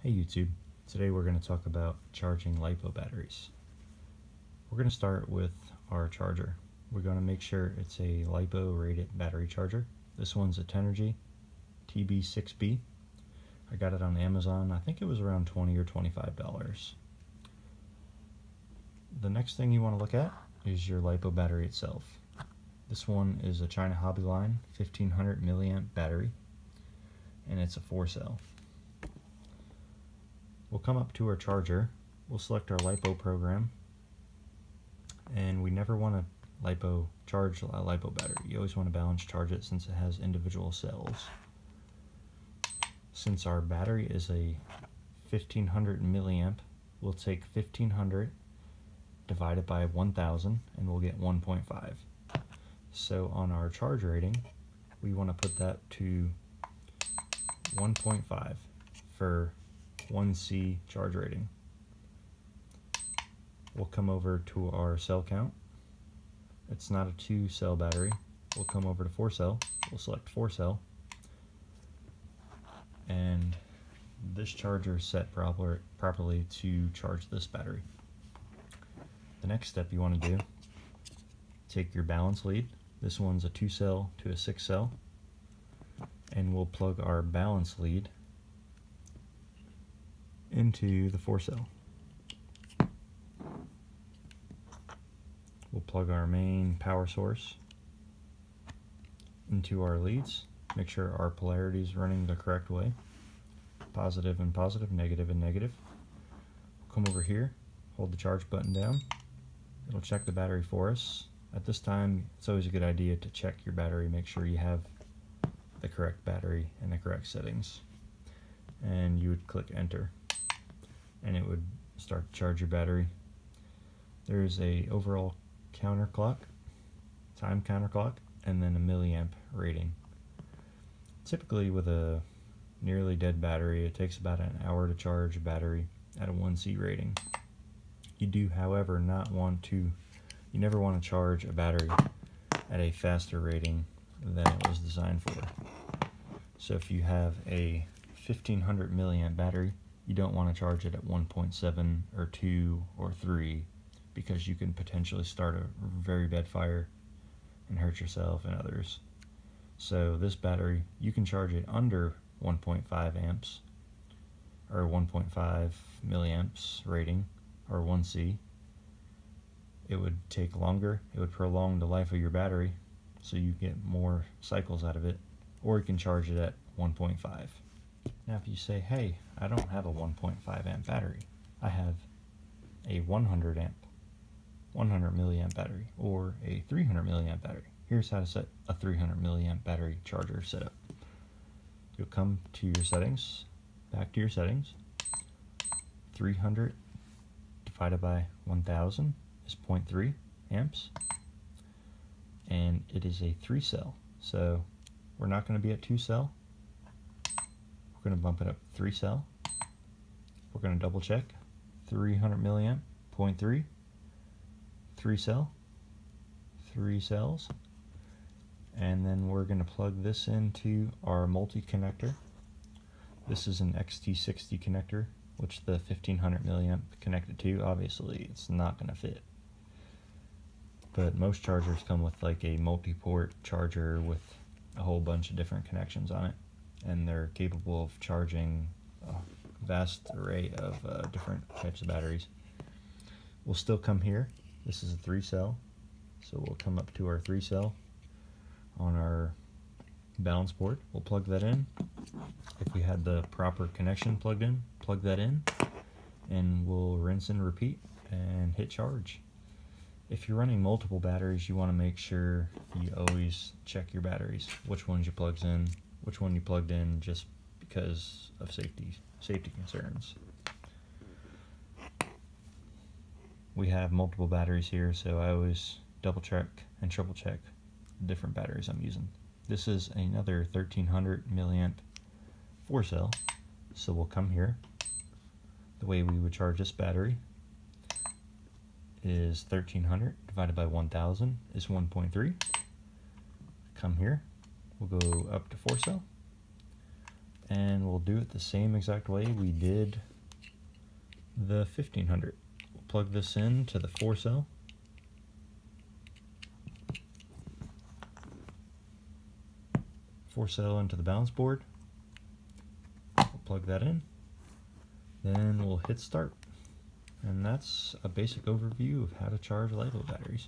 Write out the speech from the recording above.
Hey YouTube, today we're going to talk about charging LiPo batteries. We're going to start with our charger. We're going to make sure it's a LiPo rated battery charger. This one's a Tenergy TB6B. I got it on Amazon, I think it was around 20 or $25. The next thing you want to look at is your LiPo battery itself. This one is a China Hobby Line 1500 milliamp battery and it's a 4 cell. We'll come up to our charger, we'll select our LiPo program, and we never want to LiPo charge a LiPo battery. You always want to balance charge it since it has individual cells. Since our battery is a 1500 milliamp, we'll take 1500 divided by 1000 and we'll get 1.5. So on our charge rating, we want to put that to 1.5 for 1C charge rating. We'll come over to our cell count. It's not a 2 cell battery. We'll come over to 4 cell. We'll select 4 cell. And this charger is set proper, properly to charge this battery. The next step you want to do, take your balance lead. This one's a 2 cell to a 6 cell. And we'll plug our balance lead into the 4 cell. We'll plug our main power source into our leads. Make sure our polarity is running the correct way. Positive and positive, negative and negative. Come over here, hold the charge button down. It'll check the battery for us. At this time, it's always a good idea to check your battery, make sure you have the correct battery and the correct settings. And you would click enter and it would start to charge your battery. There's a overall counter clock, time counter clock, and then a milliamp rating. Typically with a nearly dead battery, it takes about an hour to charge a battery at a 1C rating. You do, however, not want to, you never want to charge a battery at a faster rating than it was designed for. So if you have a 1500 milliamp battery, you don't want to charge it at 1.7 or 2 or 3 because you can potentially start a very bad fire and hurt yourself and others. So this battery, you can charge it under 1.5 amps or 1.5 milliamps rating or 1C. It would take longer, it would prolong the life of your battery so you get more cycles out of it, or you can charge it at 1.5. Now if you say, hey, I don't have a 1.5 amp battery, I have a 100 amp, 100 milliamp battery, or a 300 milliamp battery. Here's how to set a 300 milliamp battery charger setup. You'll come to your settings, back to your settings, 300 divided by 1000 is 0.3 amps, and it is a 3 cell, so we're not going to be at 2 cell, we're going to bump it up 3 cell. We're going to double check 300 milliamp, 0.3, 3 cell, 3 cells. And then we're going to plug this into our multi-connector. This is an XT60 connector, which the 1500 milliamp connected to. Obviously, it's not going to fit. But most chargers come with like a multi-port charger with a whole bunch of different connections on it and they're capable of charging a vast array of uh, different types of batteries. We'll still come here. This is a three cell, so we'll come up to our three cell on our balance board. We'll plug that in. If we had the proper connection plugged in, plug that in, and we'll rinse and repeat and hit charge. If you're running multiple batteries, you want to make sure you always check your batteries, which ones you plugs in, which one you plugged in just because of safety safety concerns. We have multiple batteries here, so I always double check and triple check the different batteries I'm using. This is another 1300 milliamp 4 cell, so we'll come here. The way we would charge this battery is 1300 divided by 1000 is 1.3. Come here, We'll go up to 4 cell and we'll do it the same exact way we did the 1500. We'll plug this in to the 4 cell. Four cell into the balance board. We'll plug that in. Then we'll hit start. And that's a basic overview of how to charge LiPo batteries.